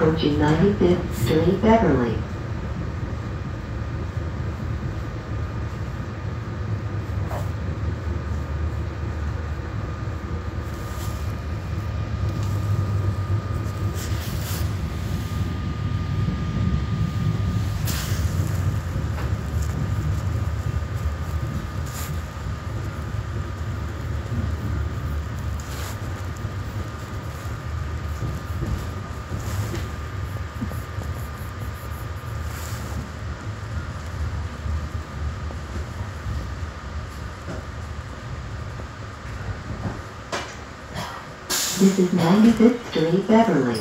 approaching 95th Street, Beverly. This is 95th Street, Beverly.